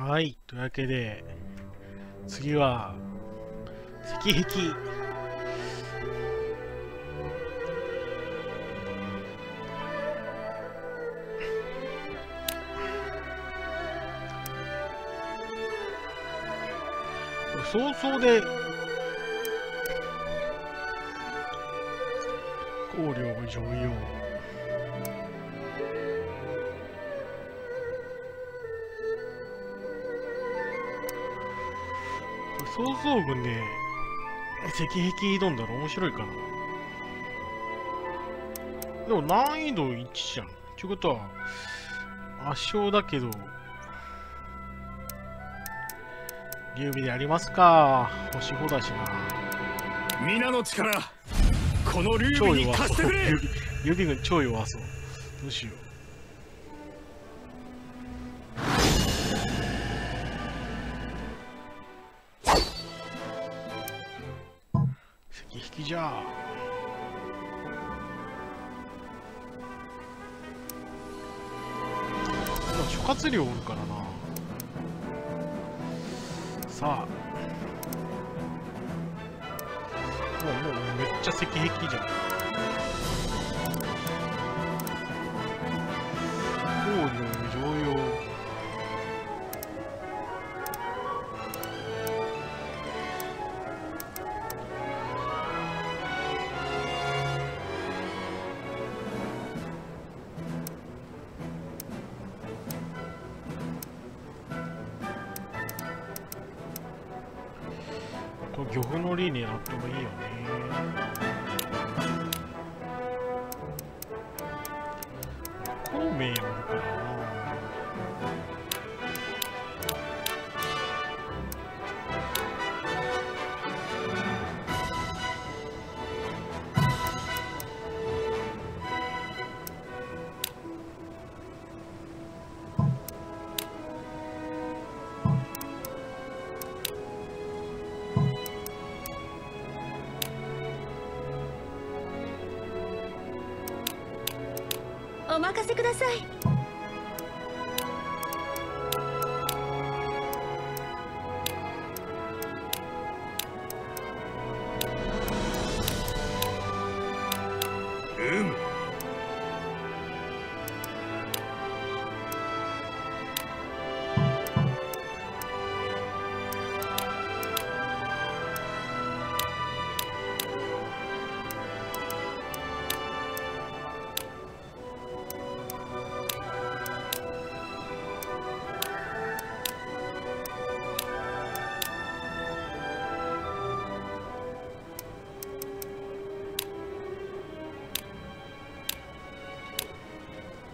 はい、というわけで、次は、石壁。早々で、光陵常用。創造軍で石壁挑んだら面白いかな。でも難易度1じゃん。ちゅうことは圧勝だけど劉備でやりますか。星5だしな皆の力この劉超備に貸してくれ。劉備劉備軍超弱そう。どうしようじゃでも諸葛亮おるからな。さあ。もうもうめっちゃ石壁じゃん。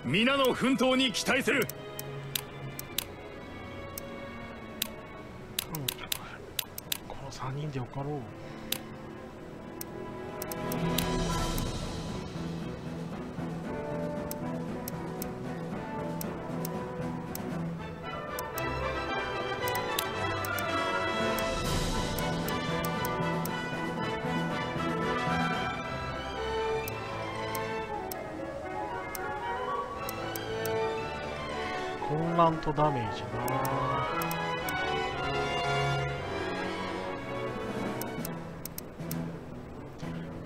皆の奮闘に期待する。この3人でよかろう。混乱とダメージな。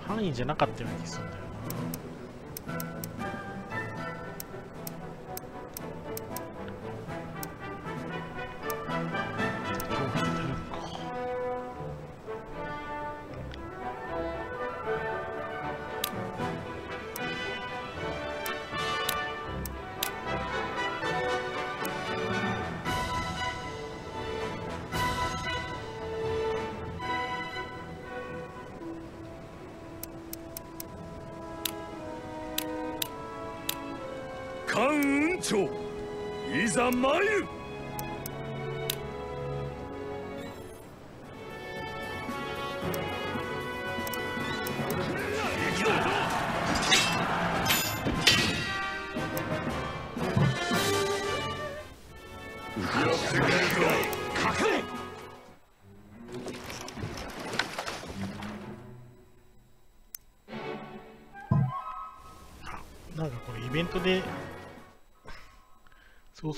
範囲じゃなかったような気するんだよ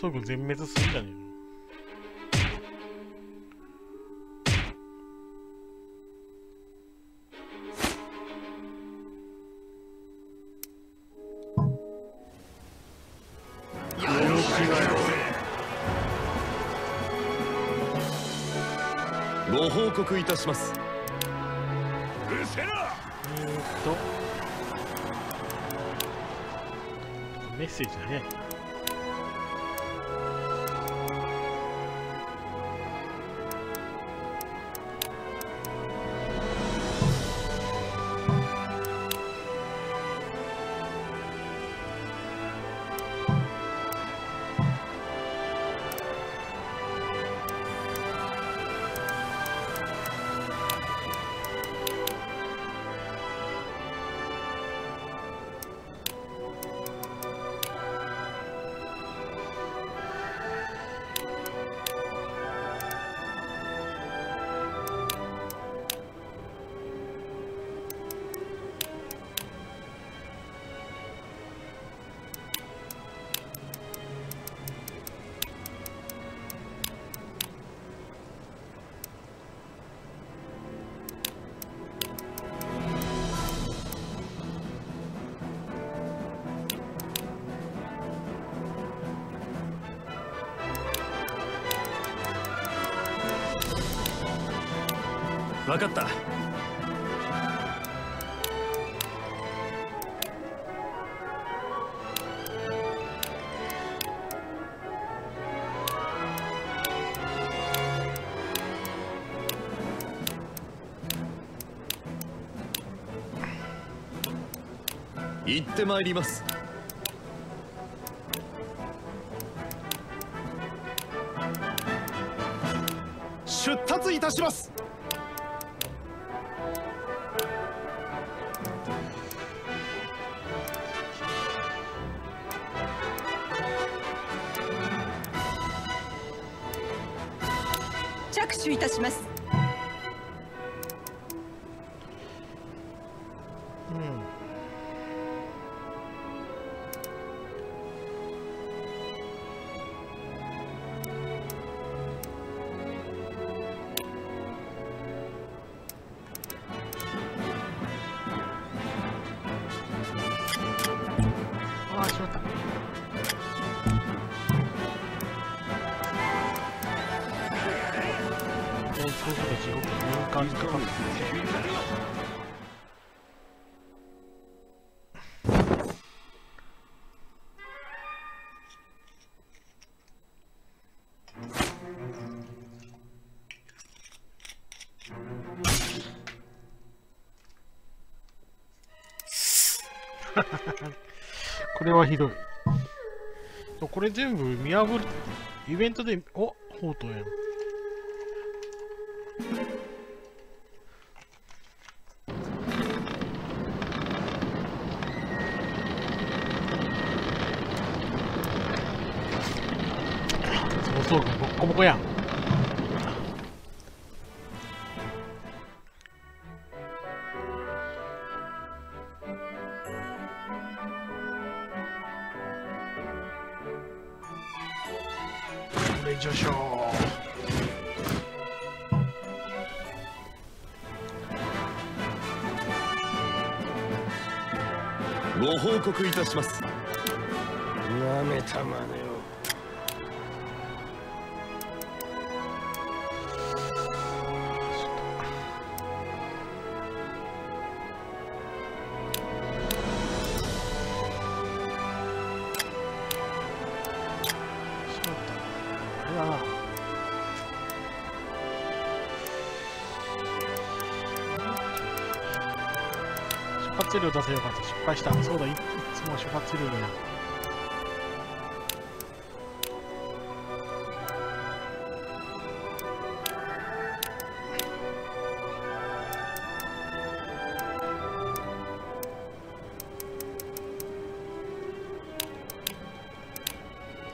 ソグ全滅するんじゃねえのご報告いたします。うせらえー、っと。メッセージだね。ってまいります。これはひどい。これ全部見破る、イベントで、おほうとうやん。出せよかった。失敗した。そうだ、いつも出発料だな。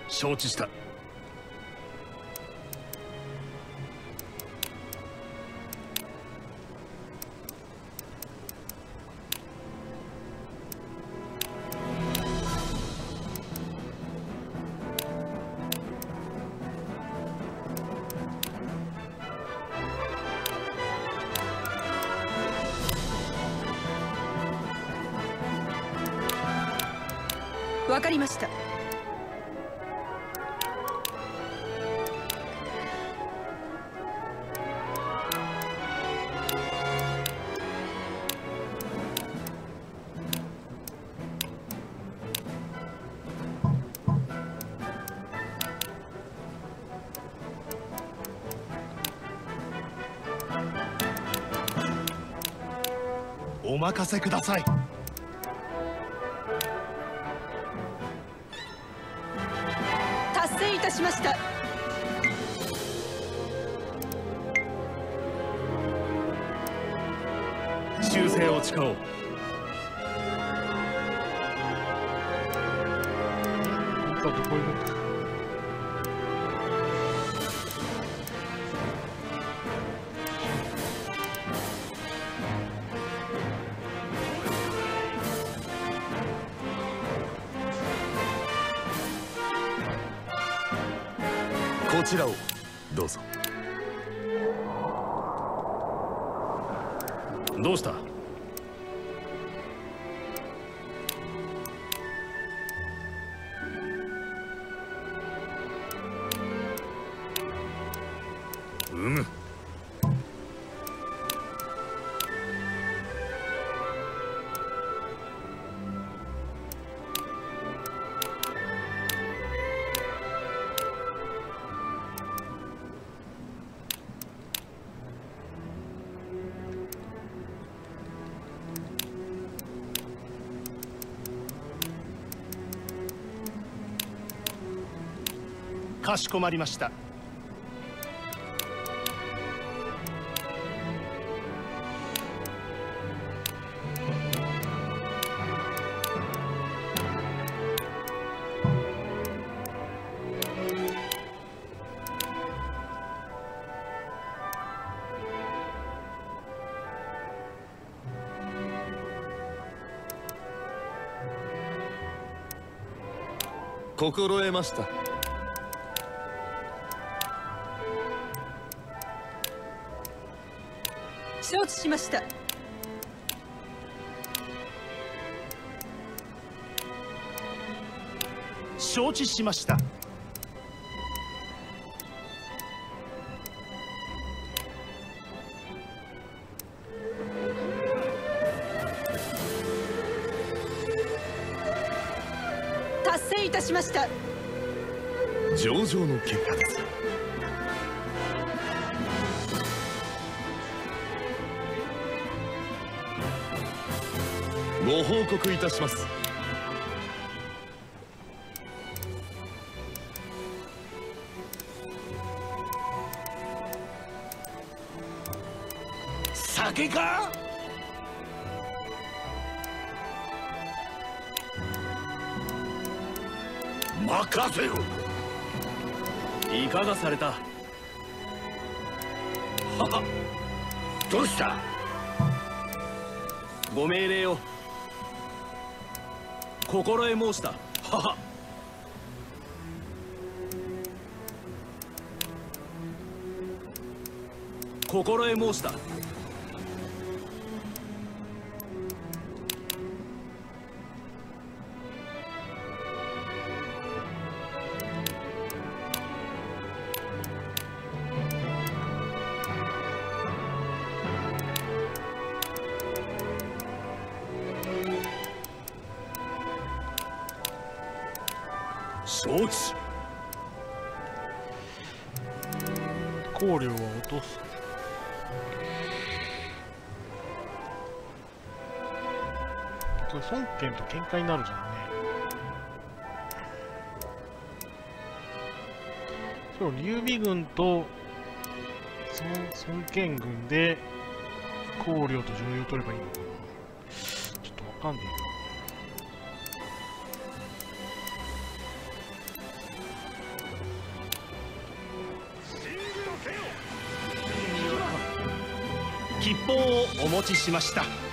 承知した任せください。達成いたしました。修正を誓おうかしこまりました。心得ました。しました。承知しました。達成いたしました。上々の結果です報告いたします。酒か？任せよいかがされた？ははどうした？ご命令を心得申した。はは。心得申した。権と喧嘩になるじゃんね。そう劉備軍と孫孫権軍で香料と重要を取ればいいのかな。ちょっとわかんねえな。吉報をお持ちしました。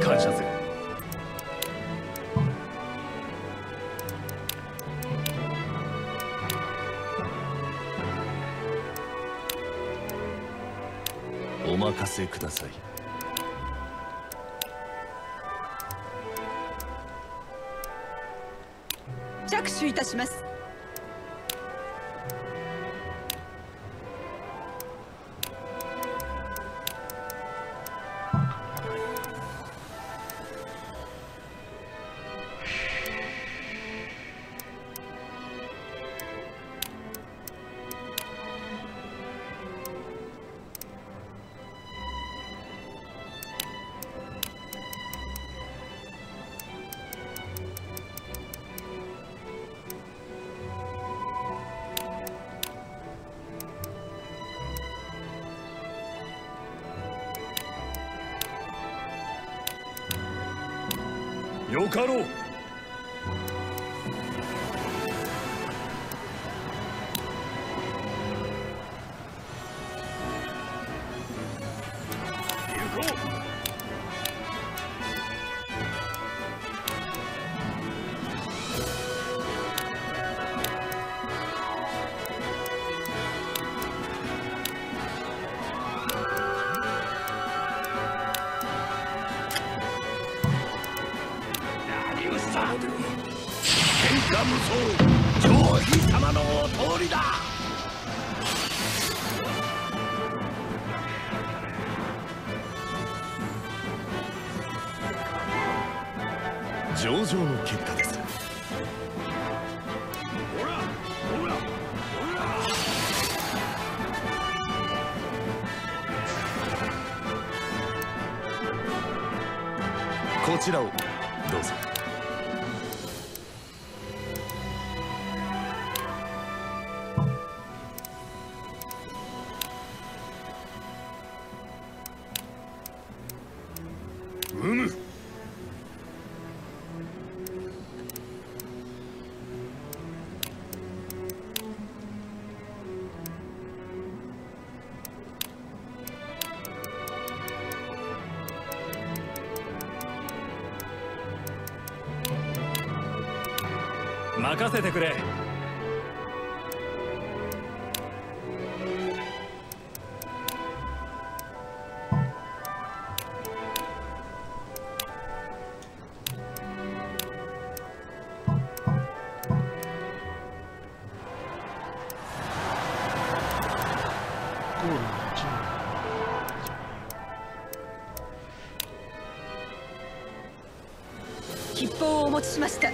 感謝する。お任せください。着手いたします。かろう。任せてくれ。ゴールのチーム吉報をお持ちしました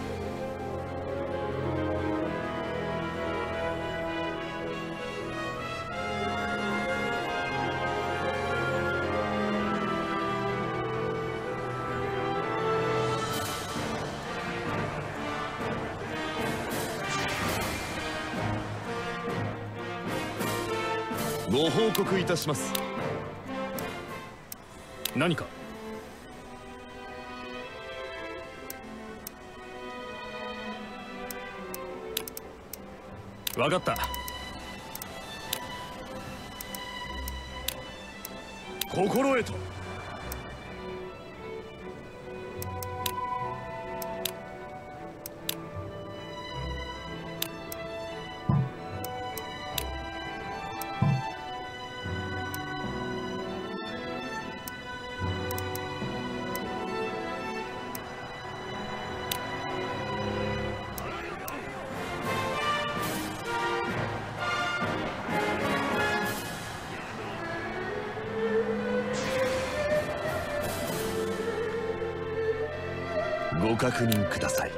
告いたします。何か？分かった。心得と。確認ください。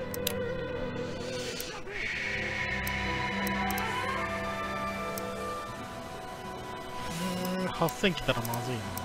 うん8000来たらまずいな。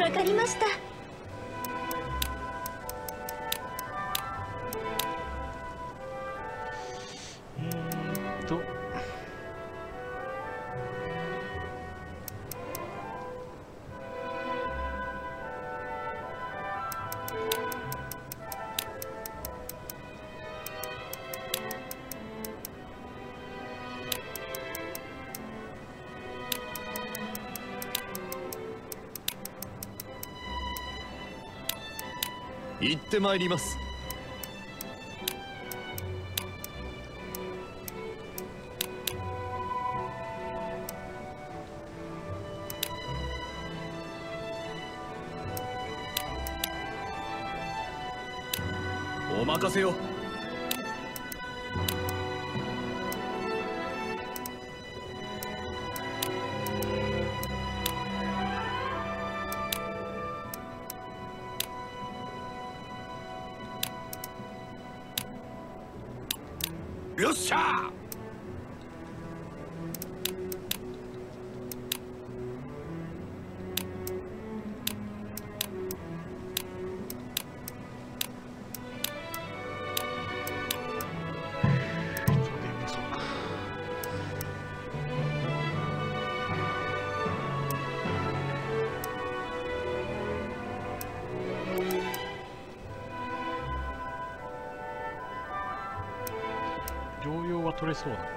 わかりました。ってまいります。お任せよ this one.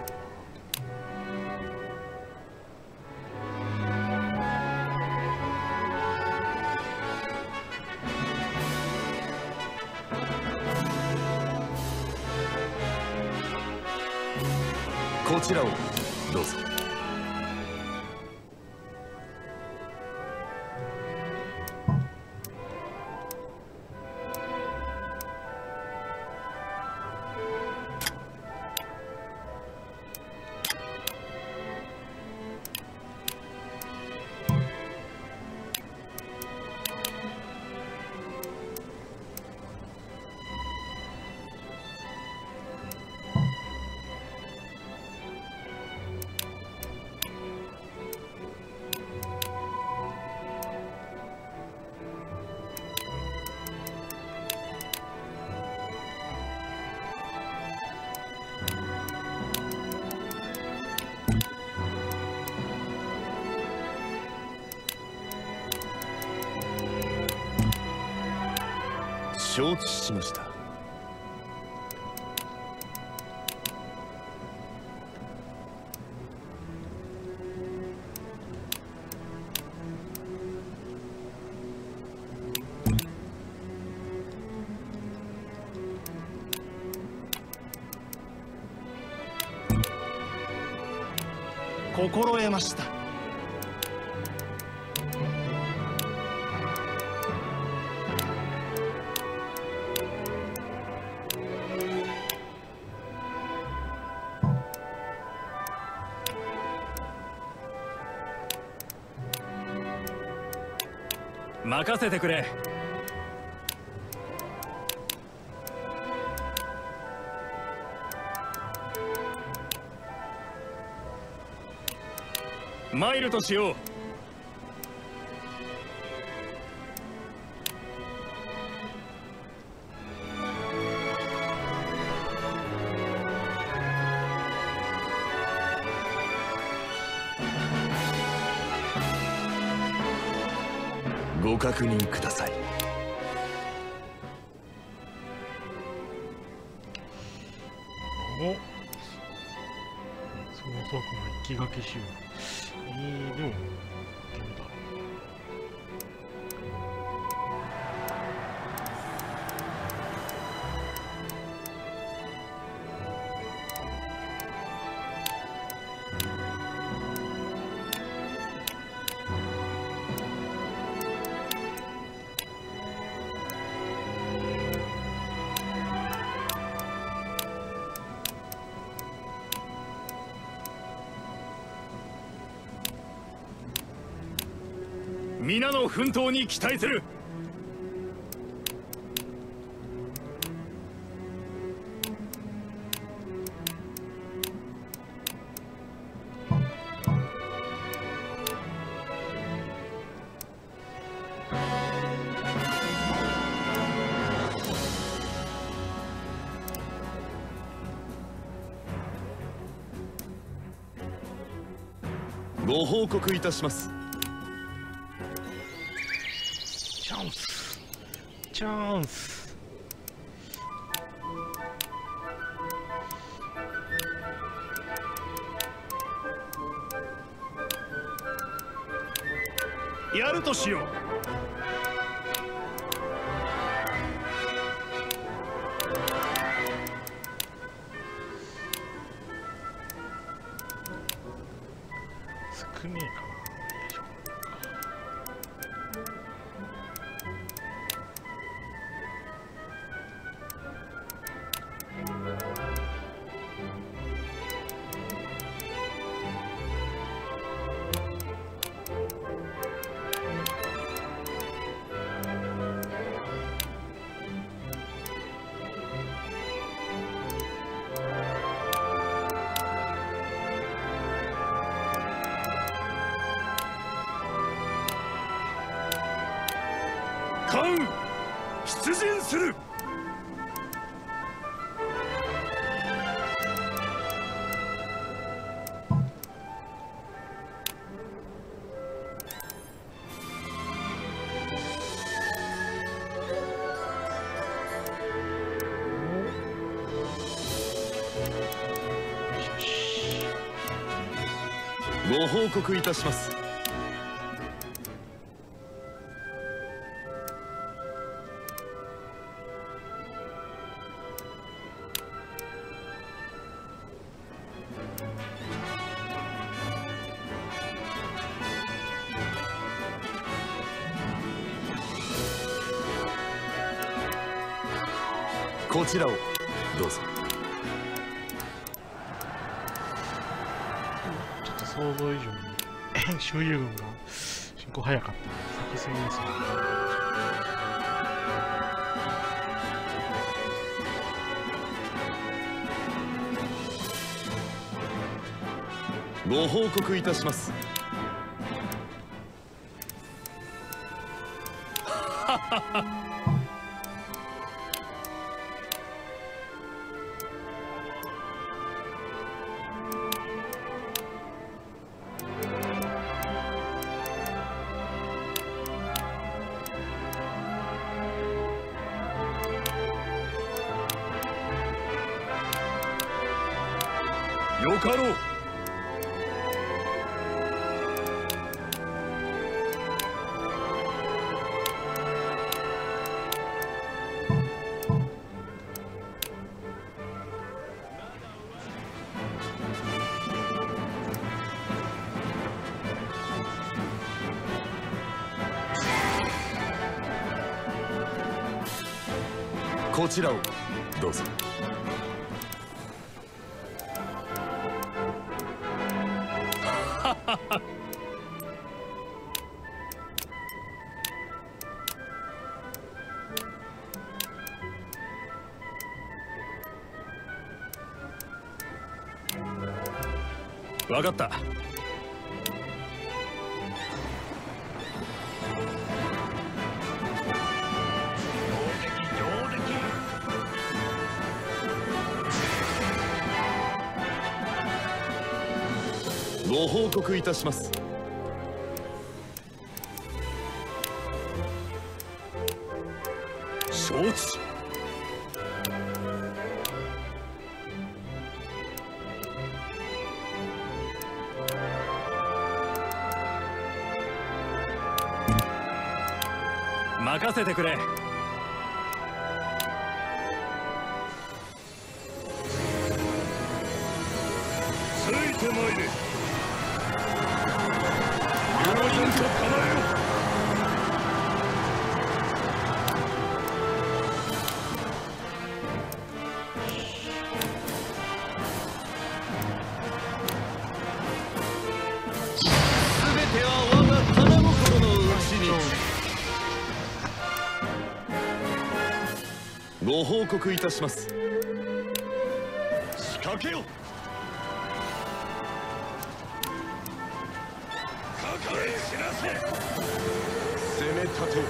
承知しました。心得ました。せてくれ。マイルとしよう。確認ください。お。そのトークの一気がけしよう奮闘に期待する。ご報告いたします。チャンス。やるとしよう。報告いたします。こちらを。周遊軍が進行早かった。作戦ですねご報告いたします。こちらを。どうぞ。わかった。告いたします。承知。任せてくれ。告いたします。仕掛けよ。かかれ知らせ。攻め立てよ。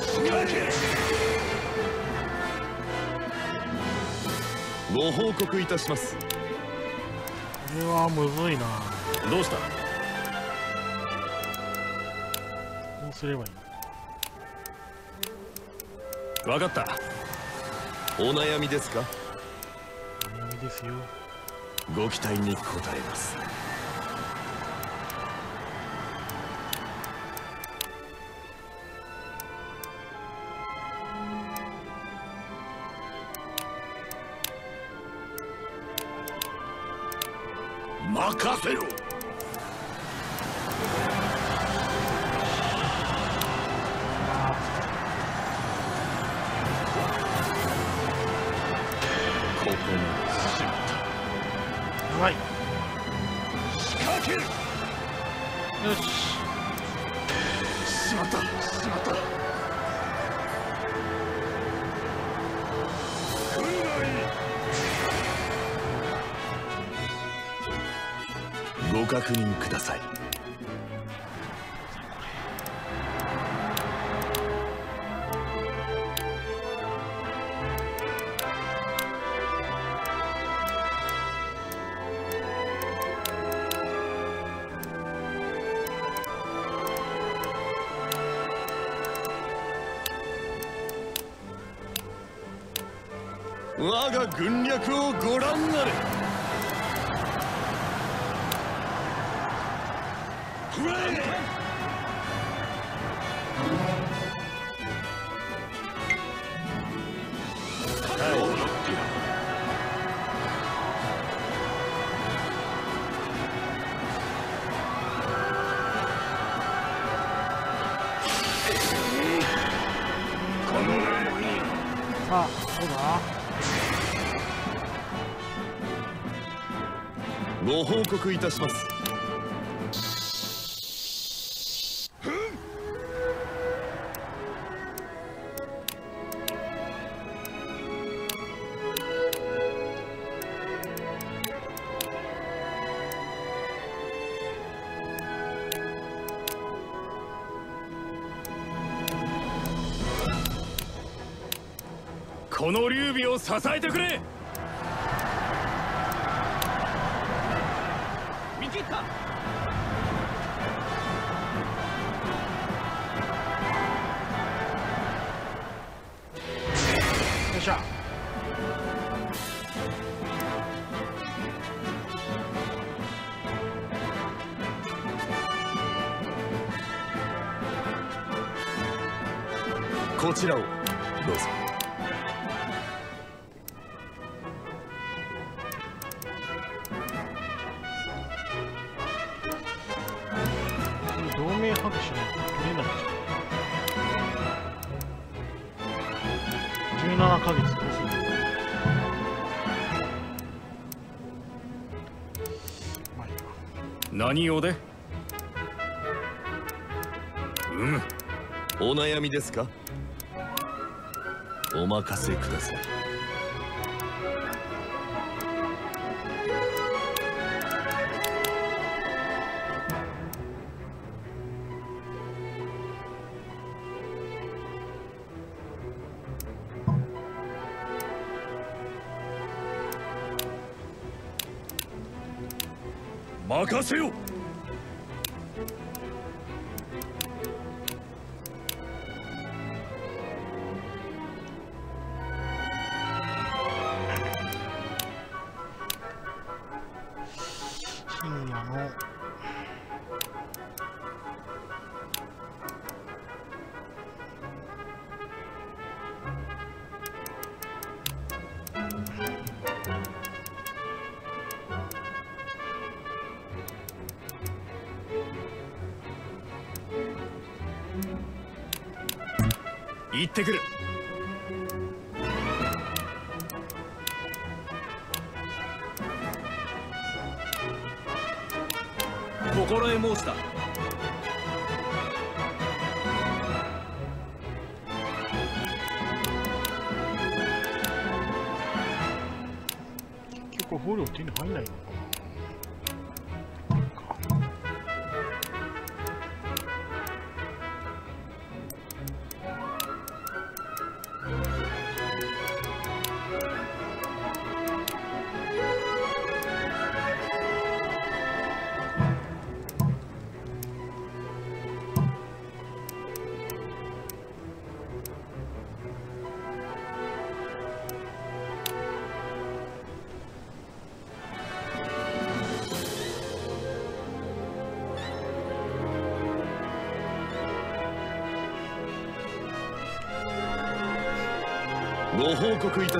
仕掛けご報告いたします。これはむずいな。どうした？どうすればいい？の分かった。お悩みですか？お悩みですよ。ご期待に応えます。任せろ確認ください。我が軍略をご覧あれ。いたします。この劉備を支えてくれ。17ヶ月どうするまあいいか何用で？うむお悩みですか？お任せください任せよ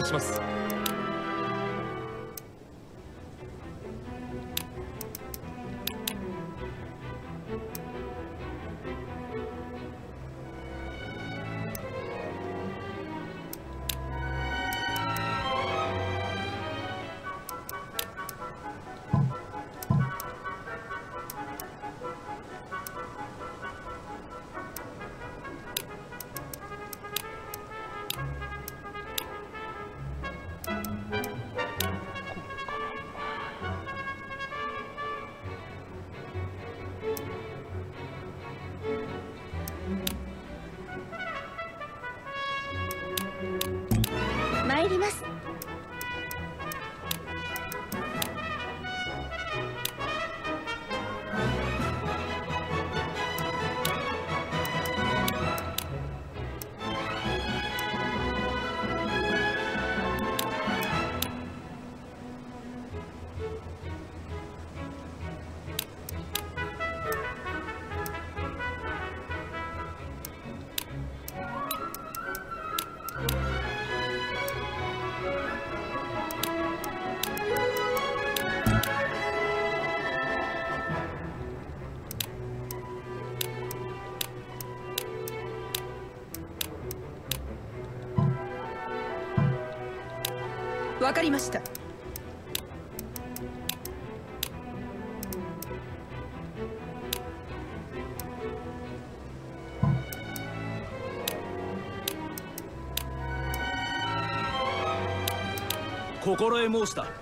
します。わかりました。心得申した。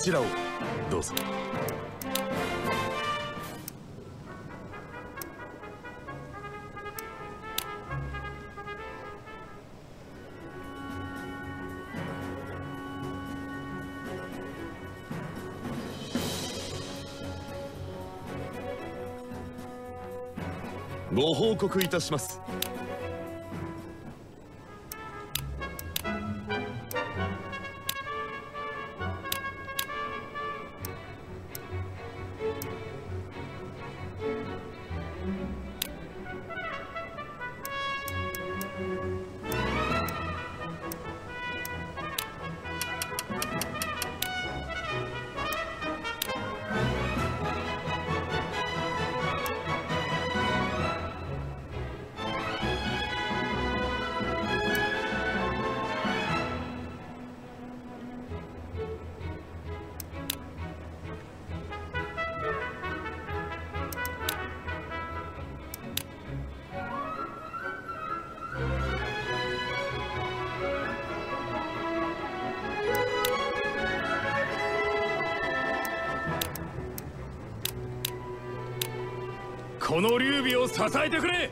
ちらをどうぞ。ご報告いたします。この劉備を支えてくれ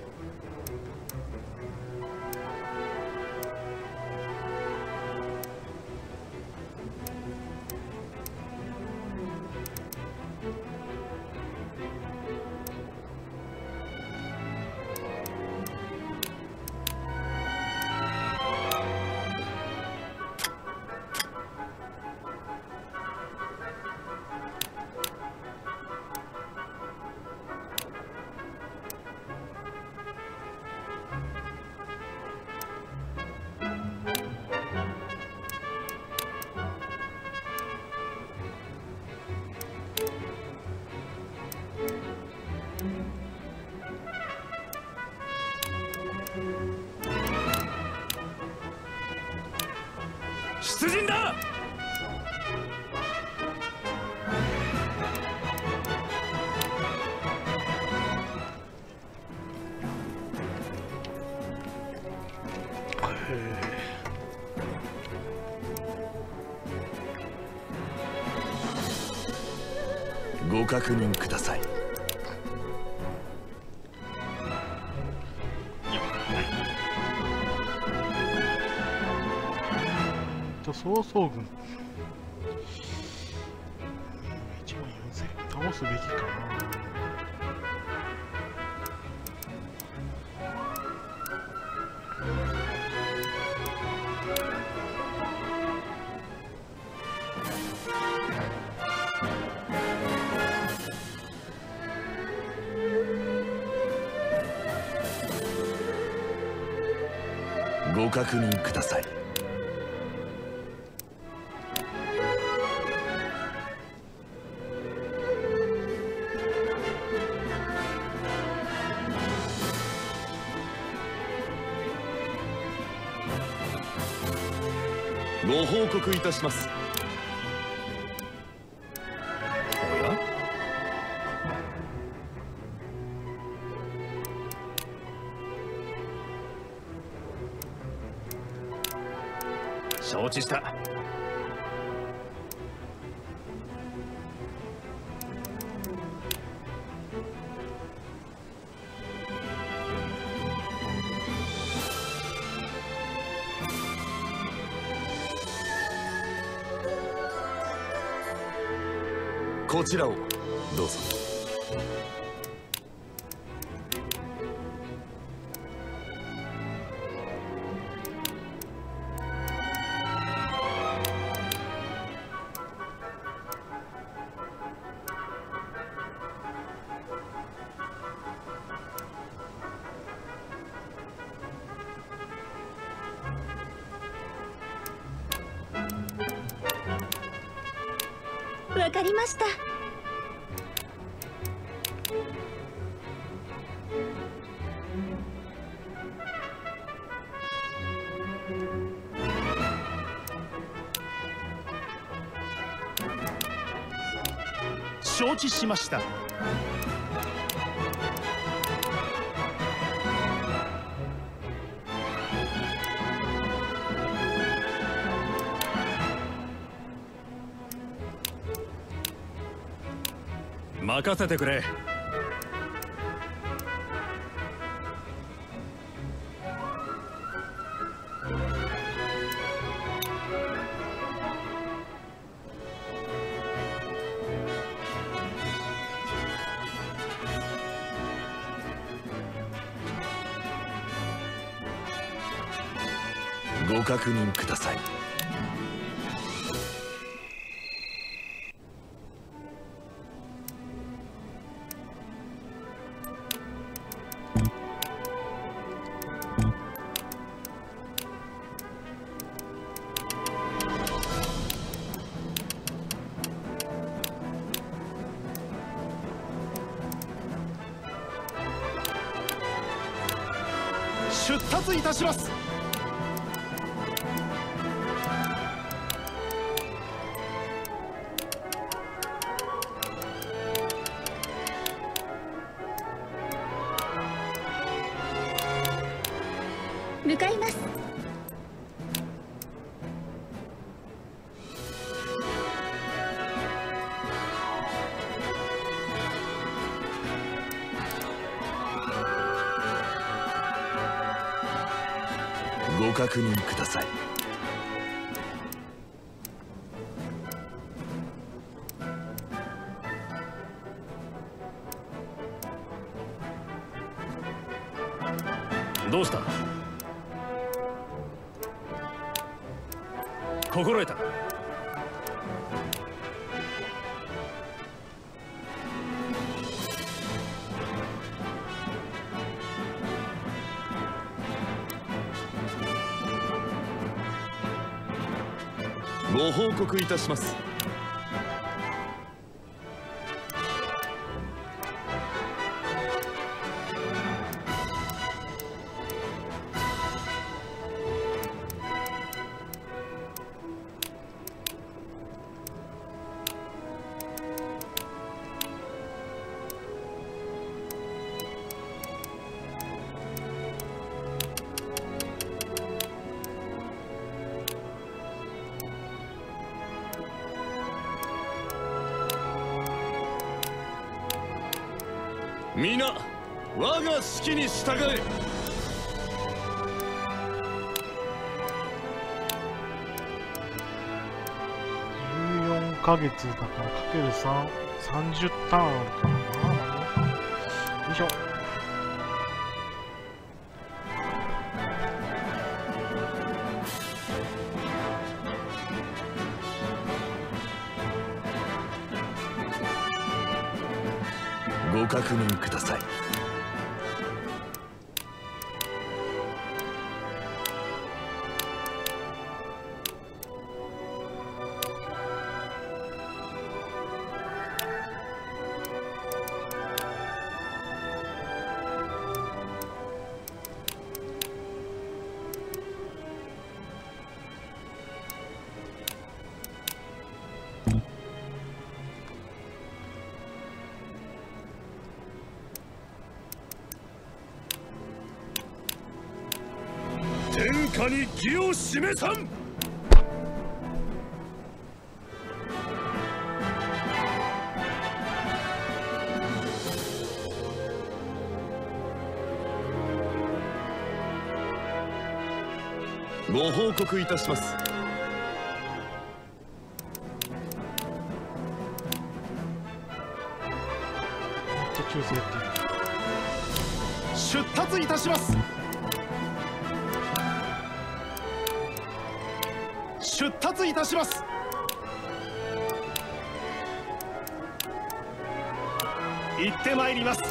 と報告いたします。おや？承知した。ちらをどうぞ。ちしました。任せてくれ。確認ください。出立いたします。ご確認ください。します。従え14ヶ月だからかける3、30ターンあるからな。よいしょ。天下に義を示さん。ご報告いたします。出立いたします出立いたします。行ってまいります。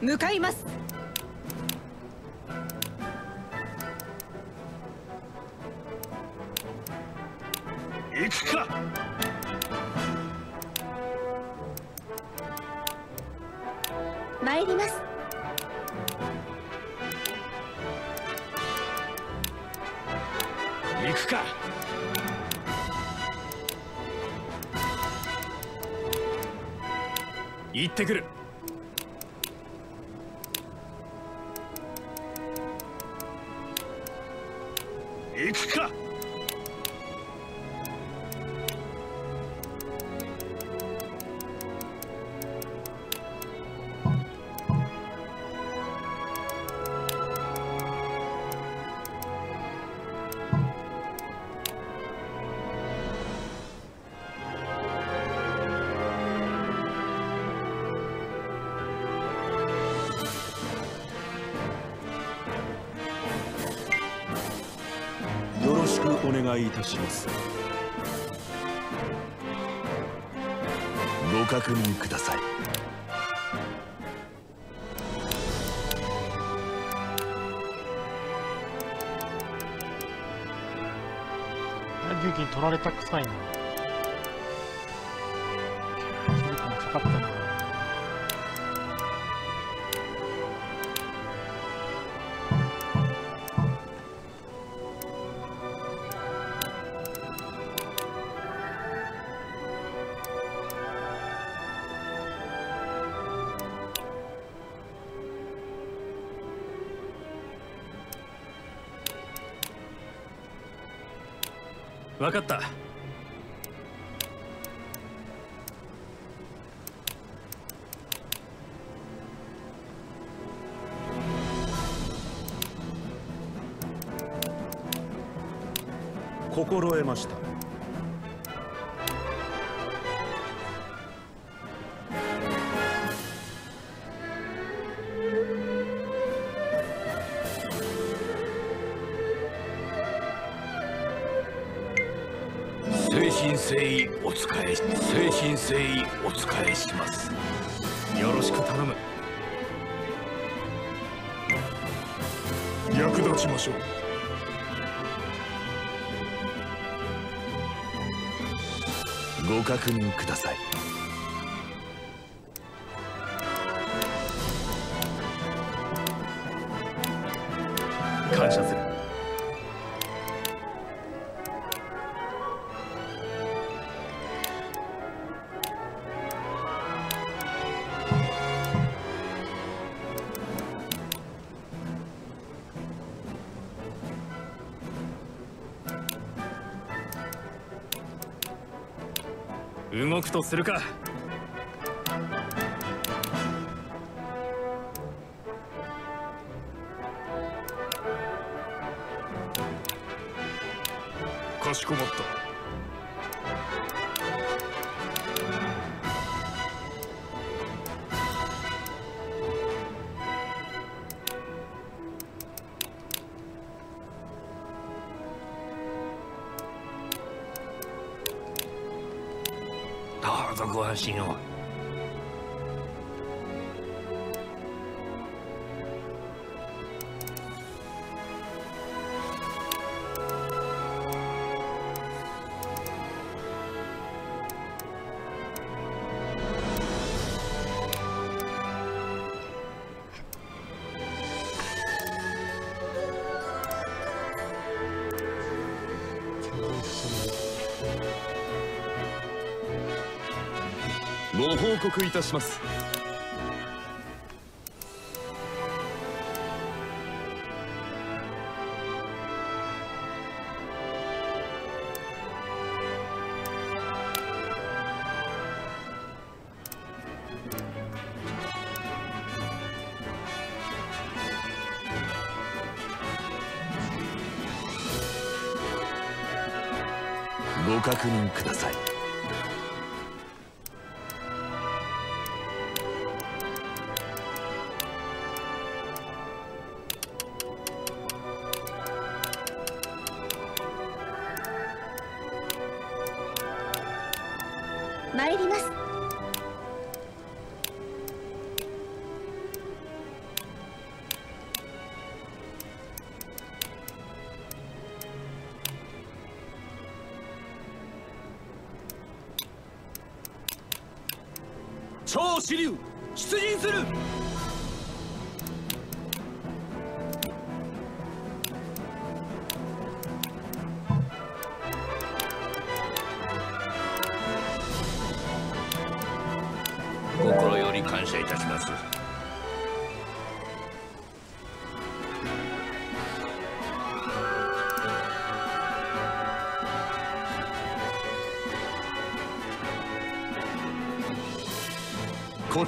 向かいます。分かった。心得ました。誠意お仕えし誠心誠意お仕えします。よろしく頼む。役立ちましょう。ご確認ください。するか。告いたします。ご確認ください。参ります。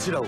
こちら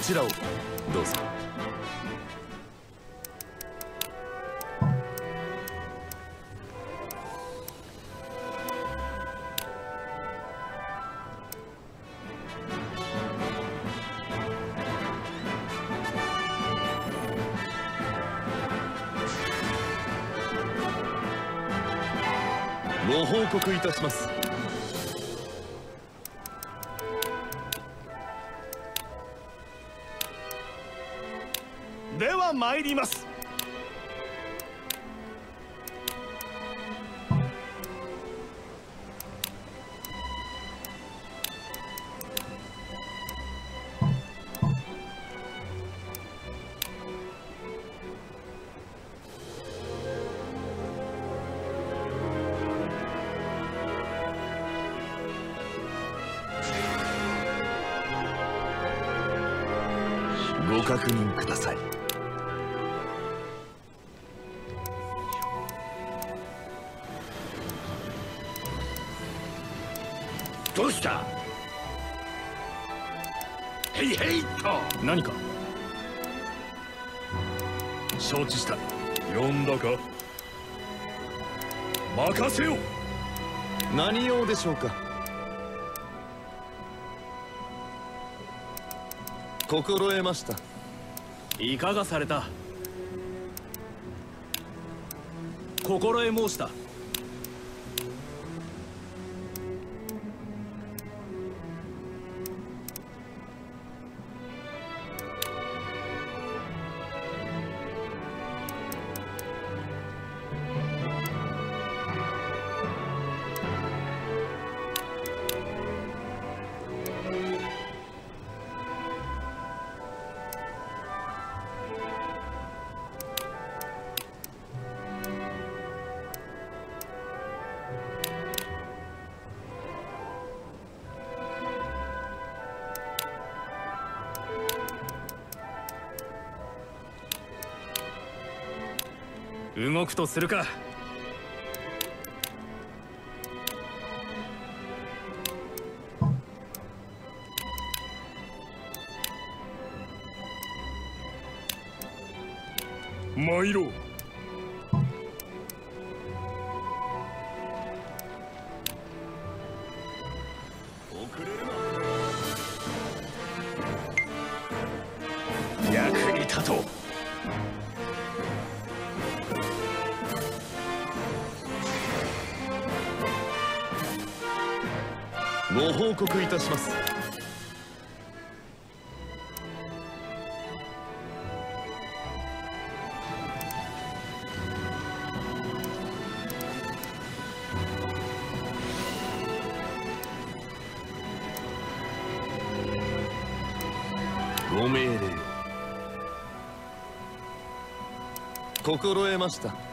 こちらをどうぞ。ご報告いたします。では参ります。しょうか。心得ました。いかがされた？心得申した。とするか。命令を。心得ました。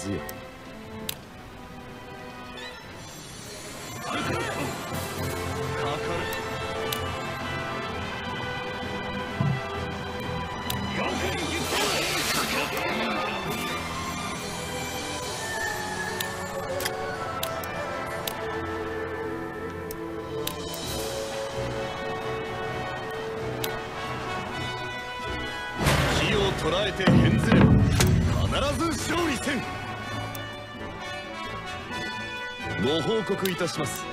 自由。約いたします。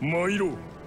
参ろう。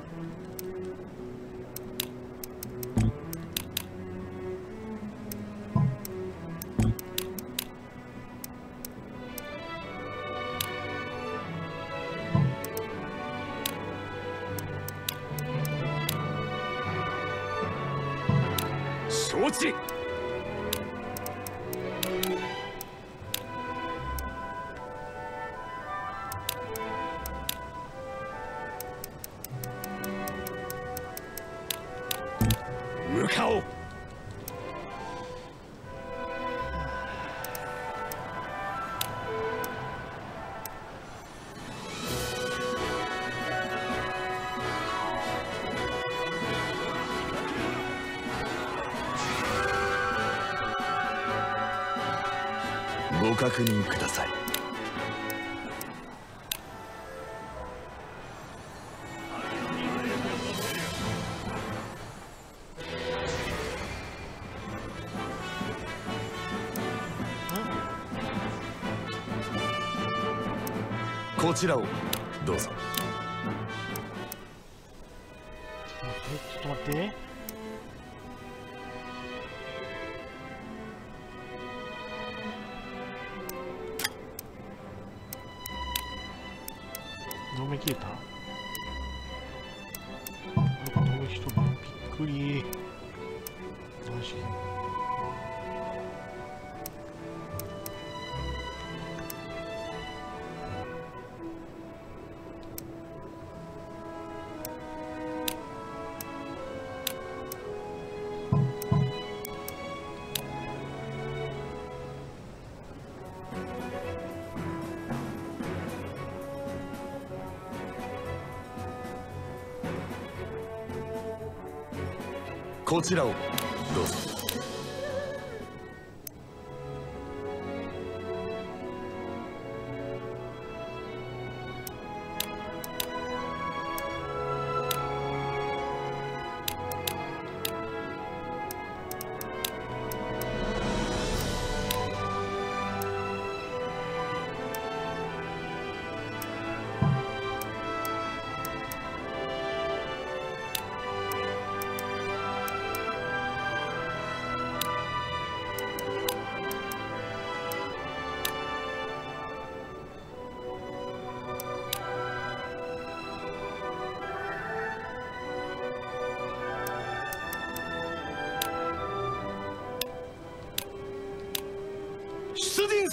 こちらをこち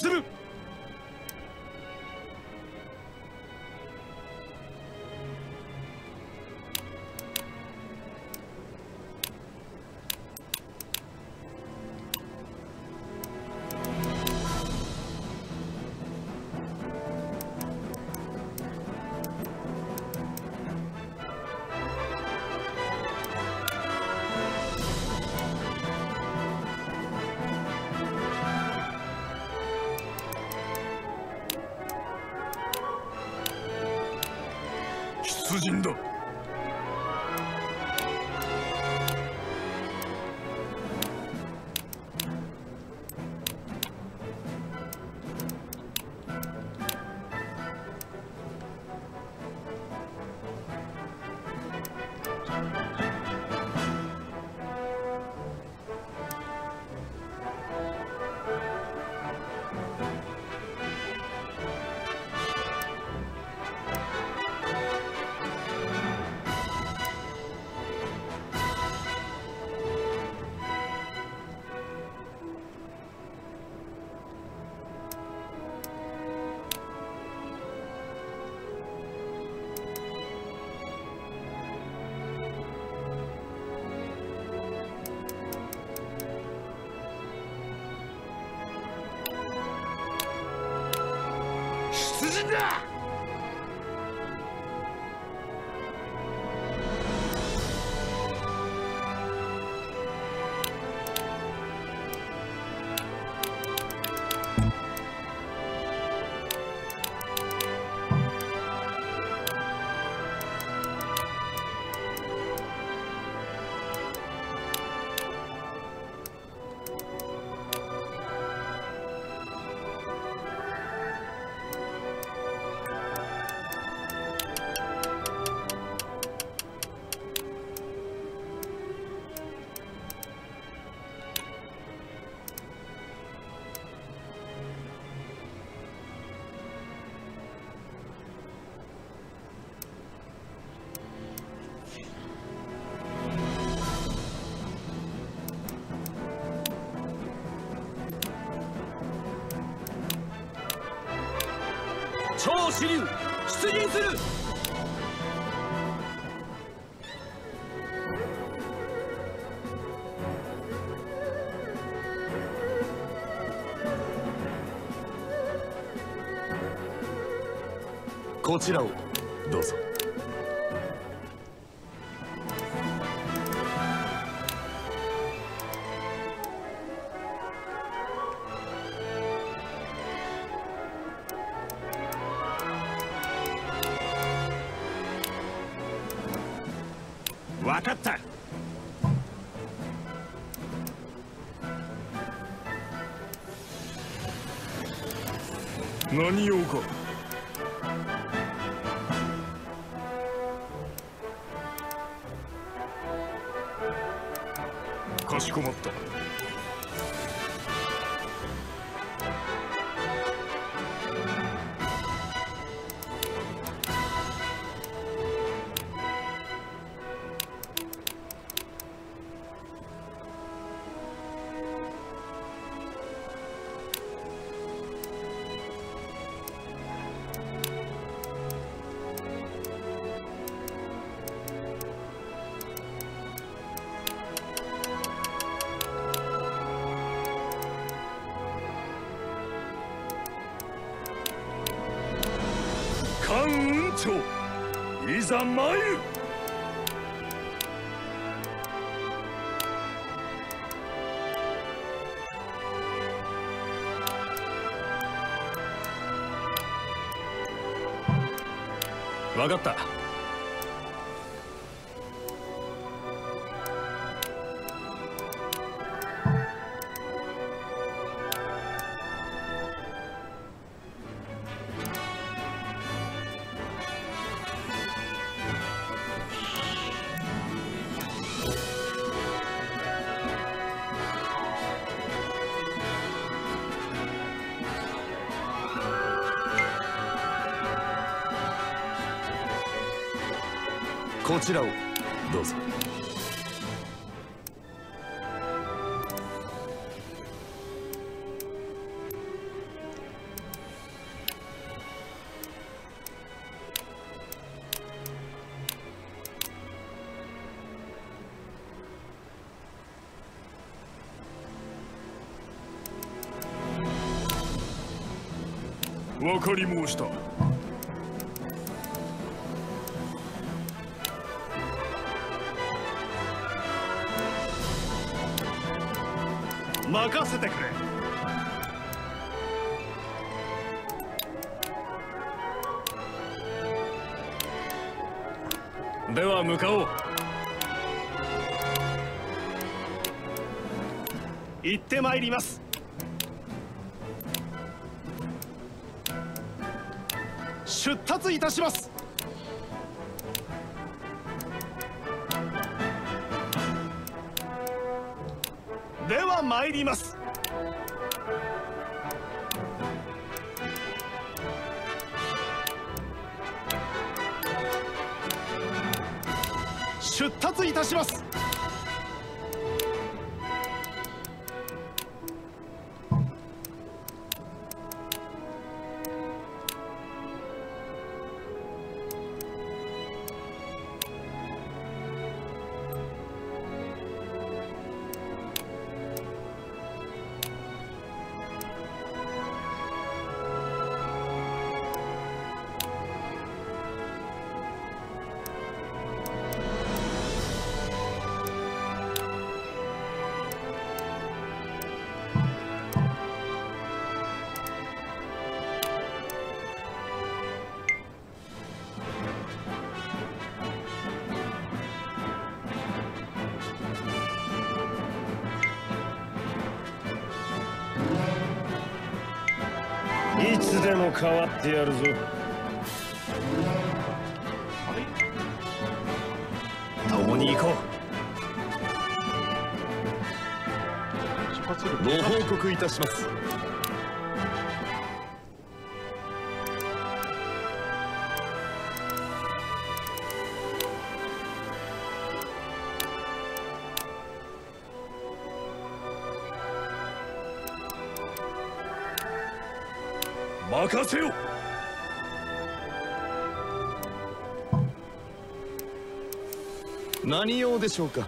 する。超支流出陣する。こちらを。分かった。わかり申した。任せてくれ。では向かおう。行ってまいります。出立いたします。では参ります。ってやるぞ。あれ共に行こう。ご報告いたします。任せよ。何用でしょうか？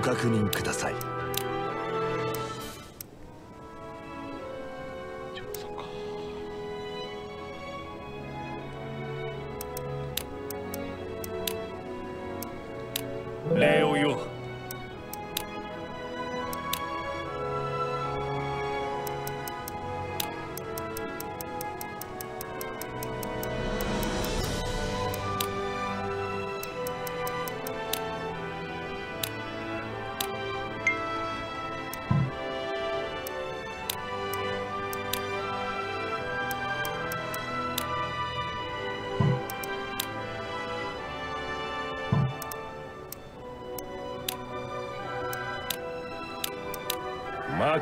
確認ください。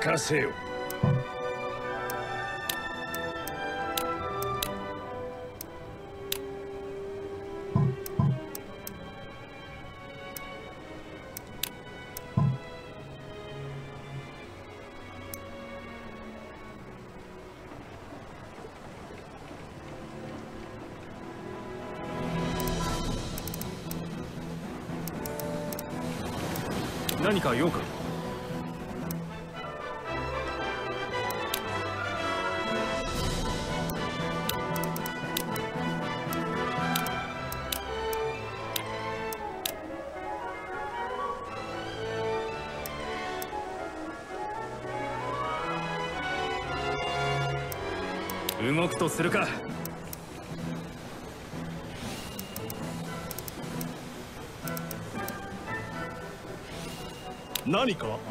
任せよ。何か用か？するか。何か？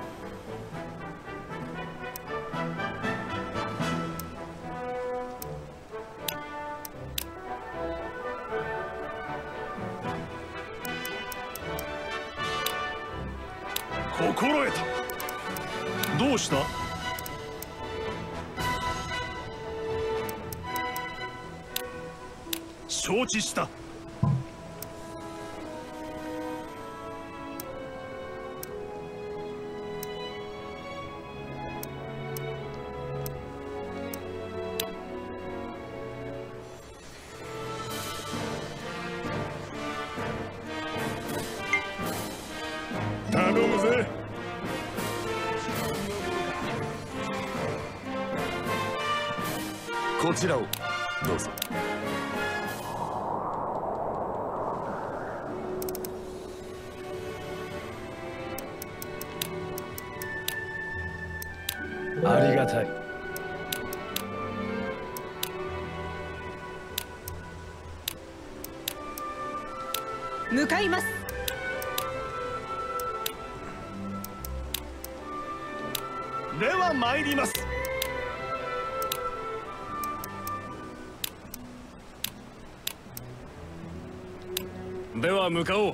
向かおう。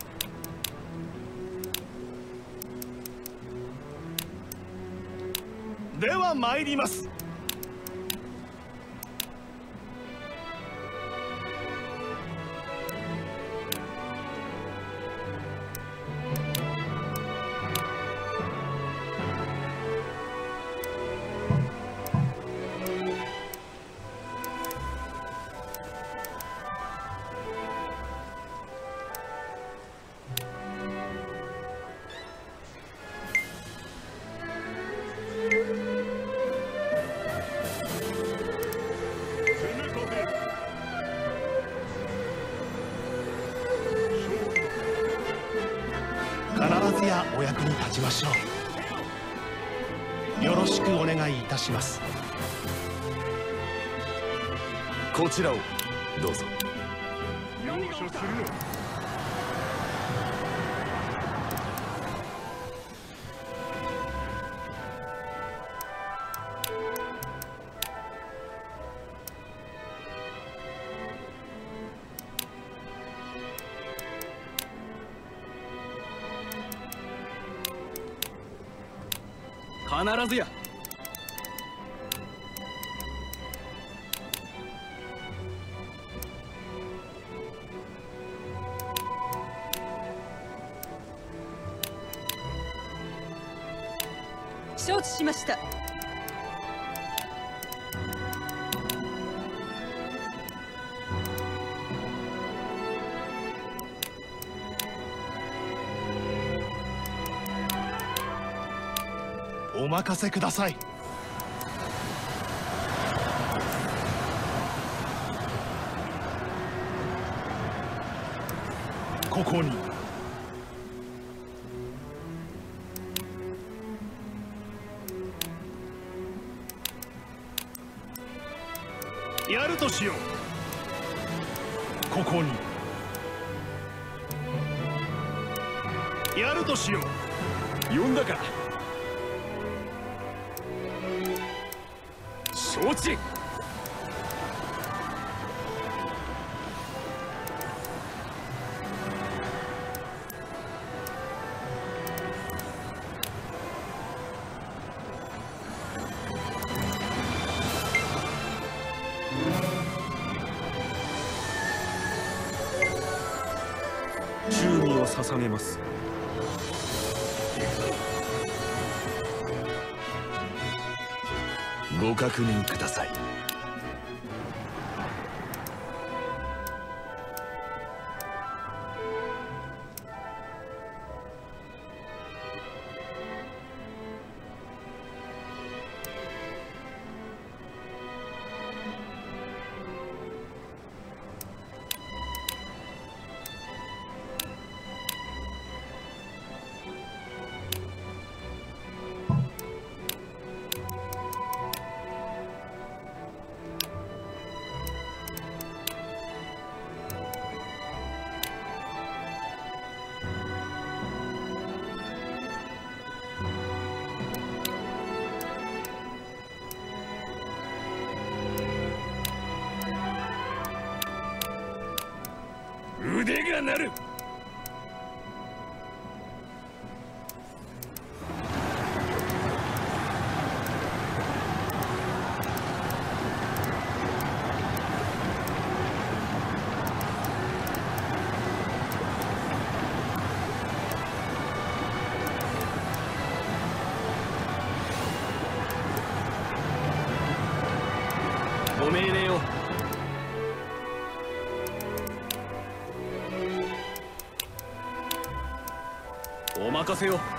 では参ります。お役に立ちましょう。よろしくお願いいたします。こちらをどうぞ。容赦する任せください。ご確認く任せよう。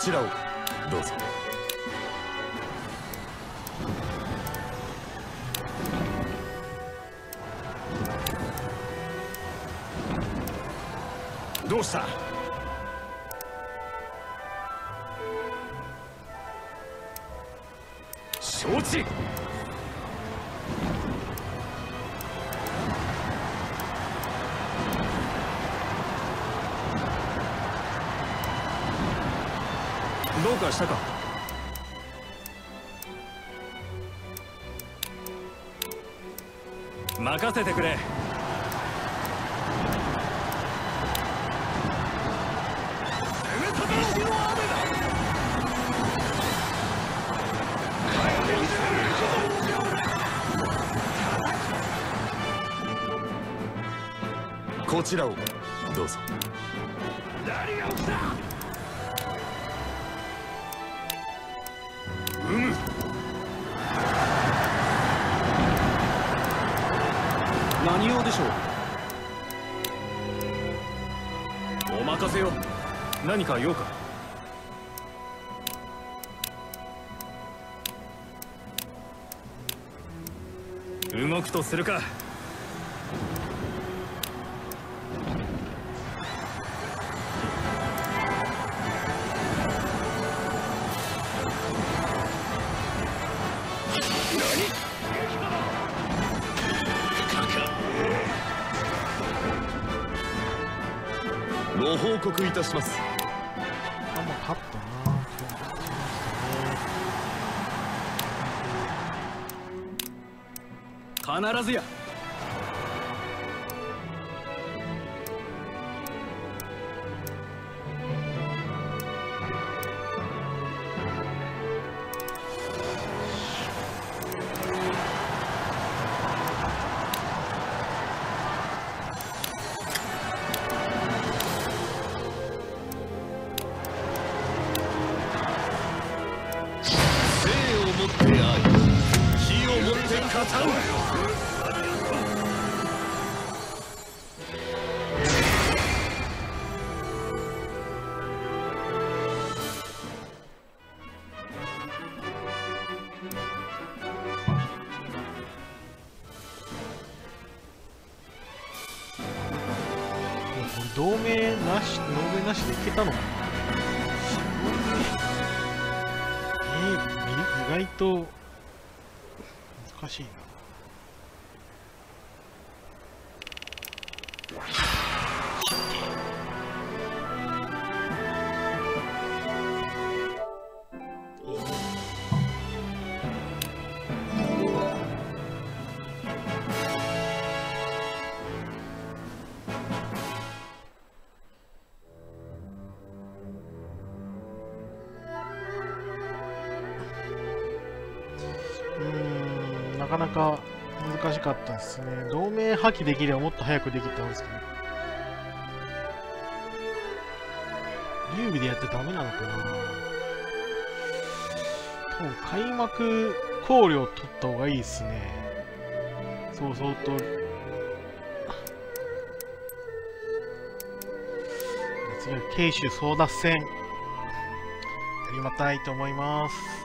こちかしたか？任せてくれ。こちらを何用でしょう。お任せよ。何か用か。動くとするか。いたします。あんま勝ったな。必ずやですね。同盟破棄できればもっと早くできたんですけど。優備でやってダメなのかな。多分開幕考慮を取った方がいいですね。そうそうと次は慶州争奪戦。やりまたいと思います。